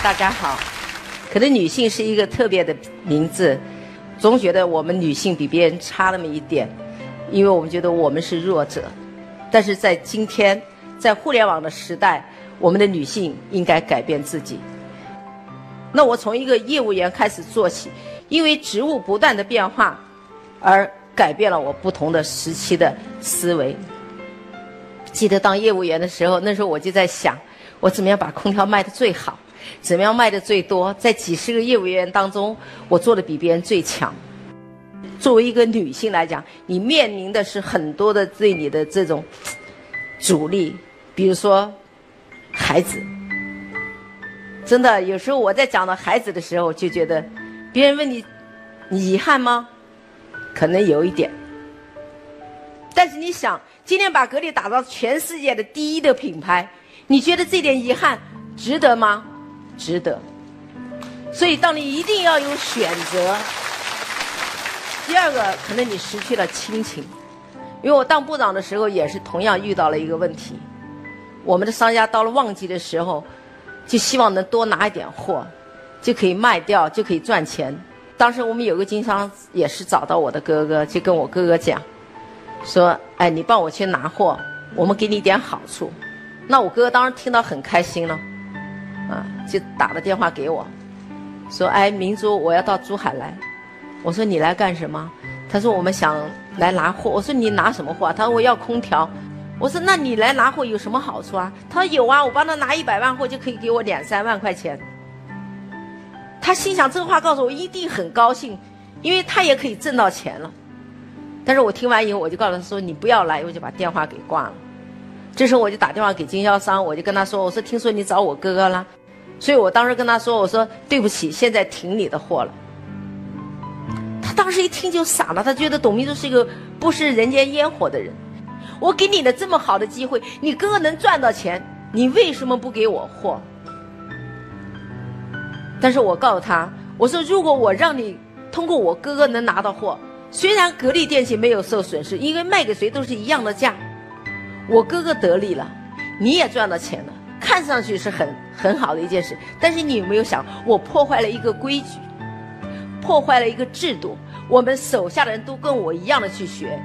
大家好。可能女性是一个特别的名字，总觉得我们女性比别人差那么一点，因为我们觉得我们是弱者。但是在今天，在互联网的时代，我们的女性应该改变自己。那我从一个业务员开始做起，因为职务不断的变化，而改变了我不同的时期的思维。记得当业务员的时候，那时候我就在想。我怎么样把空调卖的最好？怎么样卖的最多？在几十个业务员当中，我做的比别人最强。作为一个女性来讲，你面临的是很多的对你的这种阻力，比如说孩子。真的，有时候我在讲到孩子的时候，就觉得别人问你，你遗憾吗？可能有一点。但是你想，今天把格力打造全世界的第一的品牌。你觉得这点遗憾值得吗？值得。所以，当你一定要有选择。第二个，可能你失去了亲情，因为我当部长的时候也是同样遇到了一个问题。我们的商家到了旺季的时候，就希望能多拿一点货，就可以卖掉，就可以赚钱。当时我们有个经商也是找到我的哥哥，就跟我哥哥讲，说：“哎，你帮我去拿货，我们给你点好处。”那我哥哥当时听到很开心了，啊，就打了电话给我，说：“哎，明珠，我要到珠海来。”我说：“你来干什么？”他说：“我们想来拿货。”我说：“你拿什么货？”他说：“我要空调。”我说：“那你来拿货有什么好处啊？”他说：“有啊，我帮他拿一百万货就可以给我两三万块钱。”他心想这话告诉我一定很高兴，因为他也可以挣到钱了。但是我听完以后，我就告诉他说：“你不要来。”我就把电话给挂了。这时候我就打电话给经销商，我就跟他说：“我说听说你找我哥哥了，所以我当时跟他说，我说对不起，现在停你的货了。”他当时一听就傻了，他觉得董明珠是一个不食人间烟火的人。我给你的这么好的机会，你哥哥能赚到钱，你为什么不给我货？但是我告诉他，我说如果我让你通过我哥哥能拿到货，虽然格力电器没有受损失，因为卖给谁都是一样的价。我哥哥得利了，你也赚到钱了，看上去是很很好的一件事。但是你有没有想，我破坏了一个规矩，破坏了一个制度，我们手下的人都跟我一样的去学，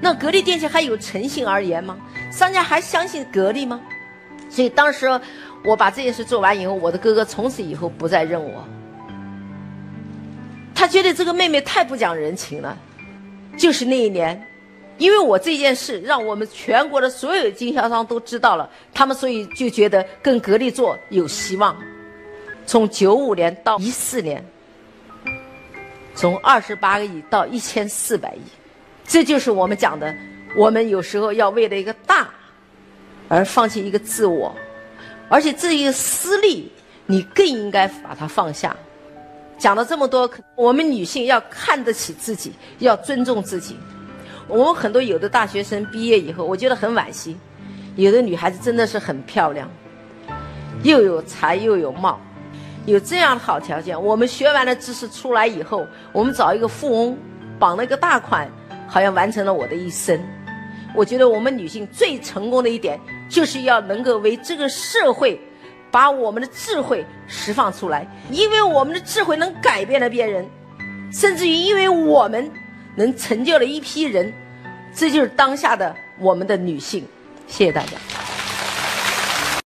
那格力电器还有诚信而言吗？商家还相信格力吗？所以当时我把这件事做完以后，我的哥哥从此以后不再认我，他觉得这个妹妹太不讲人情了，就是那一年。因为我这件事，让我们全国的所有经销商都知道了，他们所以就觉得跟格力做有希望。从九五年到一四年，从二十八个亿到一千四百亿，这就是我们讲的，我们有时候要为了一个大，而放弃一个自我，而且这一个私利，你更应该把它放下。讲了这么多，我们女性要看得起自己，要尊重自己。我们很多有的大学生毕业以后，我觉得很惋惜。有的女孩子真的是很漂亮，又有才又有貌，有这样的好条件。我们学完了知识出来以后，我们找一个富翁绑了一个大款，好像完成了我的一生。我觉得我们女性最成功的一点，就是要能够为这个社会把我们的智慧释放出来，因为我们的智慧能改变了别人，甚至于因为我们。能成就了一批人，这就是当下的我们的女性。谢谢大家。